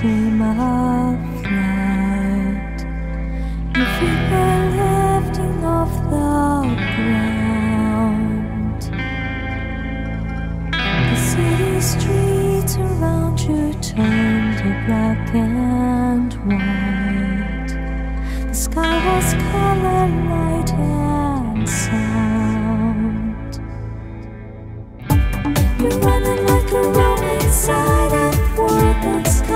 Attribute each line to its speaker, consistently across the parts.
Speaker 1: dream of flight. You feel lifting off the ground. The city streets around you turn to black and white. The sky was colored light, and sound. You're running.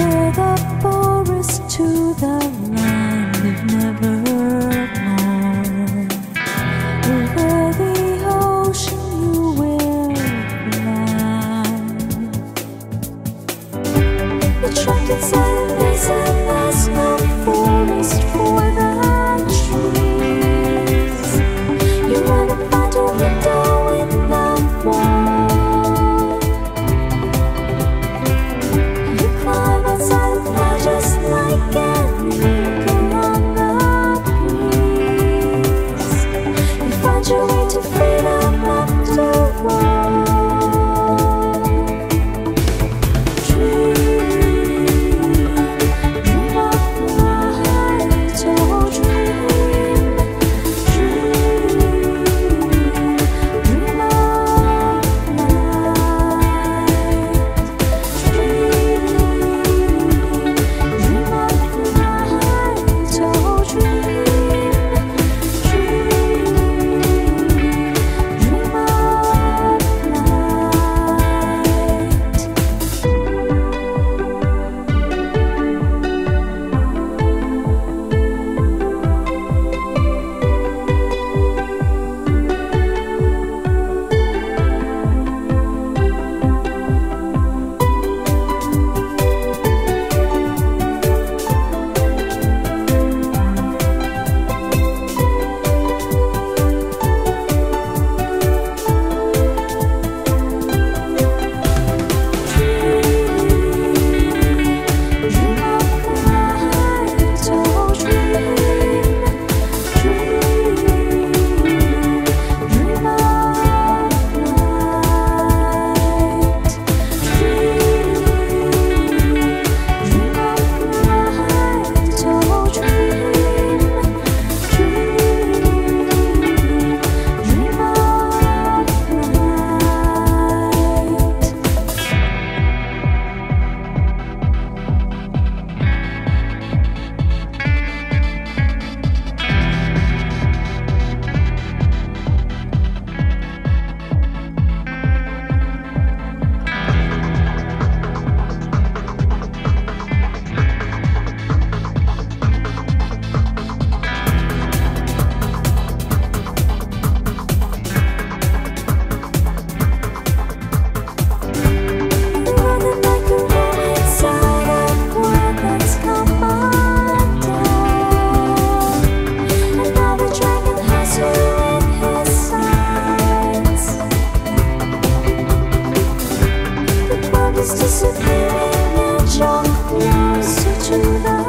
Speaker 1: Over the forest to the land disappearing in your jungle, searching the